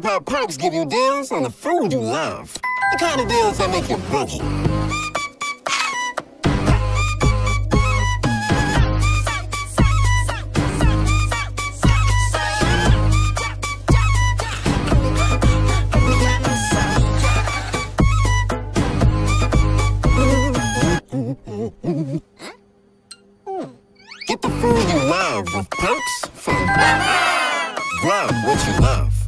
Grubhub give you deals on the food you love. The kind of deals that make you boogie. Get the food you love with perks from Grab what you love.